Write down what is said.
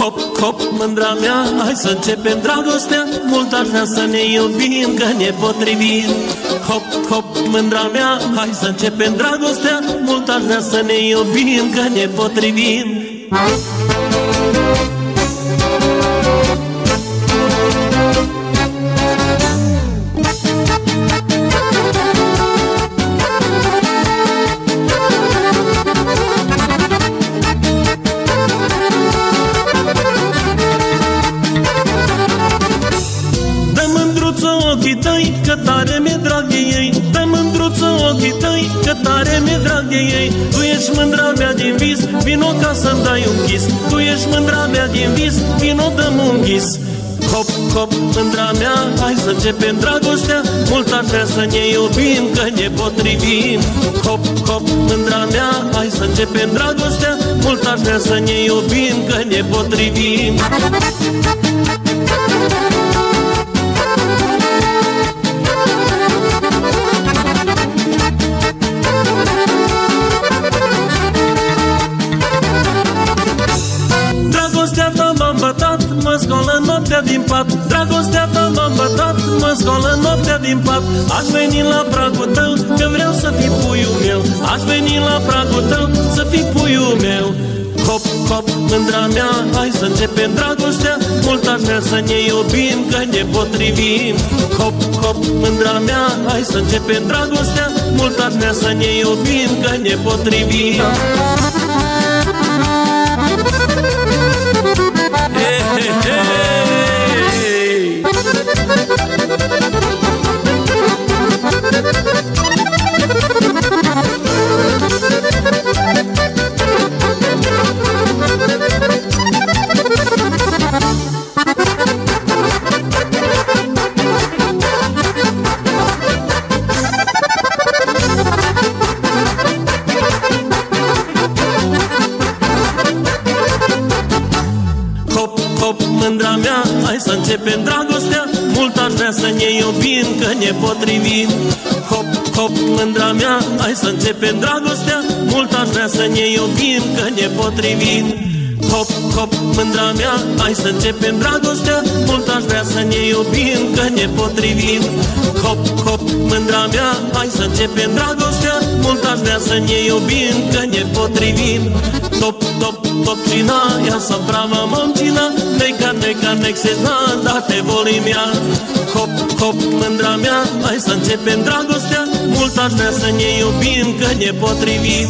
hop, hop, mândra mea Hai să începem dragostea. Mult aș vrea să ne iubim Că ne potrivim. Hop, hop, mândra mea Hai să începem dragostea. Mult aș vrea să ne iubim Că ne potrivim. ochii tare mi-e drag de ei. Dă mândruță ochii tăi, că tare mi-e drag de ei. Tu ești mândra mea din vis, vino ca să-mi dai un chis. Tu ești mândra mea din vis, vino dăm un ghis Hop, hop, mândra mea, hai să începem dragostea. Mult ar vrea să ne iubim, că ne potrivim. Hop, hop, mândra mea, hai să începem dragostea. Mult ar vrea să ne iubim, că ne potrivim mă scolă noaptea din pat Dragostea ta m-a îmbătat, mă scolă noaptea din pat Aș veni la pragul tău, că vreau să fii puiul meu. Aș veni la pragul tău, să fii puiul meu. Hop, hop, mândra mea, hai să începem dragostea Mult aș vrea să ne iubim, că ne potrivim. Hop, hop, mândra mea, hai să începem dragostea Mult aș vrea să ne iubim, că ne potrivim începem dragostea Mult aș vrea să ne iubim Că ne potrivim. Hop, hop, mândra mea Hai să începem dragostea Mult aș vrea să ne iubim Că ne potrivim. Hop, hop, mândra mea Hai să începem dragostea Mult aș vrea să ne iubim Că ne potrivim. Hop, hop, mândra mea Hai să începem dragostea Mult aș vrea să ne iubim Că ne potrivim. Top, top, top cina Ja sam prava momčina Neka, neka, nek se zna Da te volim ja Hop, hop, mândra mea Hai să începem dragostea. Mult aș vrea să ne iubim Că ne potrivim